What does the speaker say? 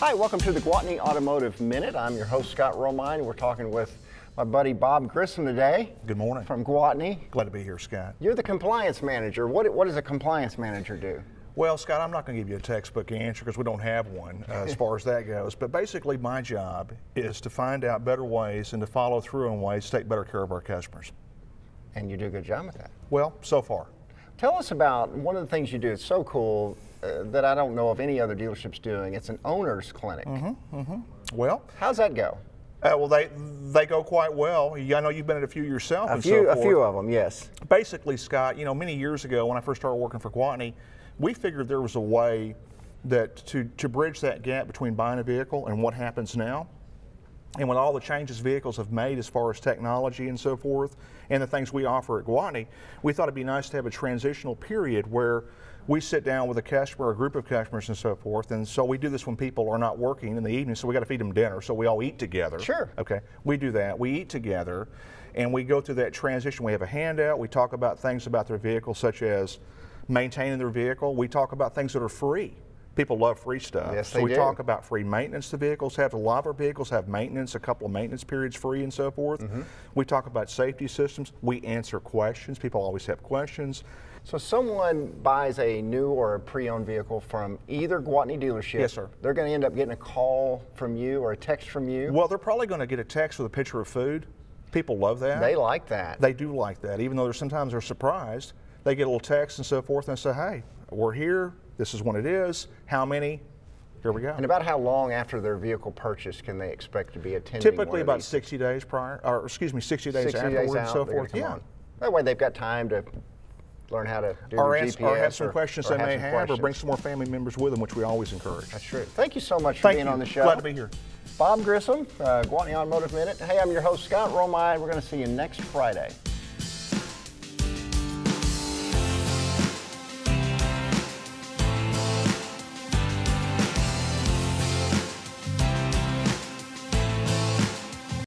Hi, welcome to the Gwatney Automotive Minute. I'm your host, Scott Romine. We're talking with my buddy Bob Grissom today. Good morning. From Gwatney. Glad to be here, Scott. You're the compliance manager. What, what does a compliance manager do? Well, Scott, I'm not going to give you a textbook answer because we don't have one uh, as far as that goes. But basically, my job is to find out better ways and to follow through on ways to take better care of our customers. And you do a good job with that. Well, so far. Tell us about one of the things you do. It's so cool uh, that I don't know of any other dealerships doing. It's an owner's clinic. Mm-hmm, mm-hmm. Well, how's that go? Uh, well, they they go quite well. I know you've been at a few yourself. A few, so a few of them, yes. Basically, Scott, you know, many years ago when I first started working for Gwatney, we figured there was a way that to to bridge that gap between buying a vehicle and what happens now. And with all the changes vehicles have made as far as technology and so forth, and the things we offer at Gwatney, we thought it'd be nice to have a transitional period where we sit down with a customer, a group of customers and so forth. And so we do this when people are not working in the evening, so we got to feed them dinner. So we all eat together. Sure. Okay. We do that. We eat together and we go through that transition. We have a handout. We talk about things about their vehicle, such as maintaining their vehicle. We talk about things that are free people love free stuff. Yes, so we do. talk about free maintenance to vehicles. Have a lot of our vehicles have maintenance, a couple of maintenance periods free and so forth. Mm -hmm. We talk about safety systems. We answer questions. People always have questions. So someone buys a new or a pre-owned vehicle from either Gwatney dealership. Yes, sir. They're going to end up getting a call from you or a text from you. Well, they're probably going to get a text with a picture of food. People love that. They like that. They do like that, even though they're sometimes they're surprised. They get a little text and so forth, and say, "Hey, we're here. This is when it is. How many? Here we go. And about how long after their vehicle purchase can they expect to be attending? Typically about 60 days prior, or excuse me, 60 days 60 afterwards, days out, and so forth. Yeah. On. That way they've got time to learn how to do or, ask, or have some questions or they may have, questions. or bring some more family members with them, which we always encourage. That's true. Thank you so much Thank for being you. on the show. Glad to be here. Bob Grissom, uh, Gwatney Automotive Minute. Hey, I'm your host, Scott Romine. We're going to see you next Friday.